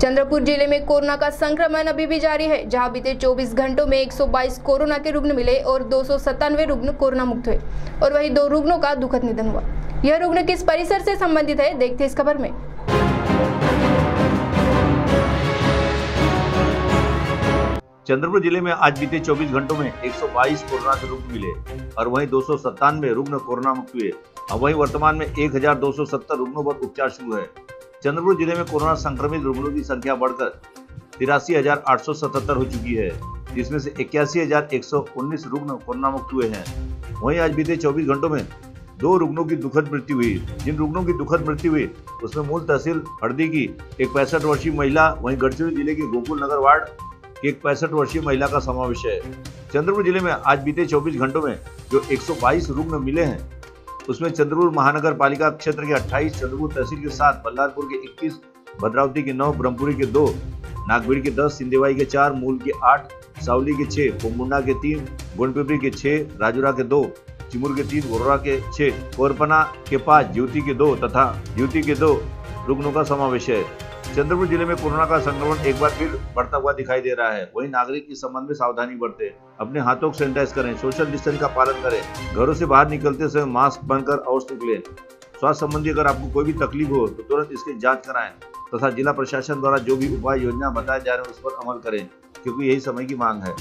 चंद्रपुर ज़िले में कोरोना का संक्रमण अभी भी जारी है, जहाँ बीते 24 घंटों में 122 कोरोना के रुग्ण मिले और दो रुग्ण कोरोना मुक्त हुए, और वहीं दो रुग्णों का दुखद निधन हुआ। यह रुग्ण किस परिसर से संबंधित है, देखते इस खबर में। चंद्रपुर ज़िले में आज बीते 24 घंटों में 122 कोरोना के रुग्ण मिले, और वहीं दो सौ रुग्ण कोरोना मुक्त हुए, और वहीं वर्तमान में 1270 रुग्णों पर उपचार शुरू है। चंद्रपुर ज़िले में कोरोना संक्रमित रुग्णों की संख्या बढ़कर तिरासी हो चुकी है, जिसमें से इक्यासी हज़ार रुग्ण कोरोना मुक्त हुए हैं। वहीं आज बीते 24 घंटों में दो रुग्णों की दुखद मृत्यु हुई। जिन रुग्णों की दुखद मृत्यु हुई, उसमें मूल तहसील हरदी की एक पैंसठ वर्षीय महिला, वहीं गढ़चिरौली ज़िले के गोकुल नगर वार्ड की एक पैंसठ वर्षीय महिला का समावेश है। चंद्रपुर ज़िले में आज बीते 24 घंटों में जो 122 रुग्ण मिले हैं उसमें चंद्रपुर महानगर पालिका क्षेत्र के 28 चंद्रपुर तहसील के सात, बल्लारपुर के 21 भद्रावती के नौ, ब्रह्मपुरी के दो नागवीर के 10 सिंधेवाई के चार, मूल के आठ, सावली के छह, कोमुंडा के 3 गोंडपिपरी के छह, राजुरा के दो, चिमुर के तीन गोररा के छह, कोरपना के 5 ज्योति के दो तथा ज्योति के दो रुग्णों का समावेश है। चंद्रपुर ज़िले में कोरोना का संक्रमण एक बार फिर बढ़ता हुआ दिखाई दे रहा है। वहीं नागरिक इस संबंध में सावधानी बरते। अपने हाथों को सैनिटाइज करें, सोशल डिस्टेंस का पालन करें, घरों से बाहर निकलते समय मास्क पहनकर अवश्य निकले। स्वास्थ्य संबंधी अगर आपको कोई भी तकलीफ़ हो तो तुरंत इसकी जाँच कराएँ तथा जिला प्रशासन द्वारा जो भी उपाय योजना बताए जा रहे हैं, उस पर अमल करें, क्योंकि यही समय की मांग है।